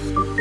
Oh, you.